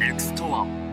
エクストア。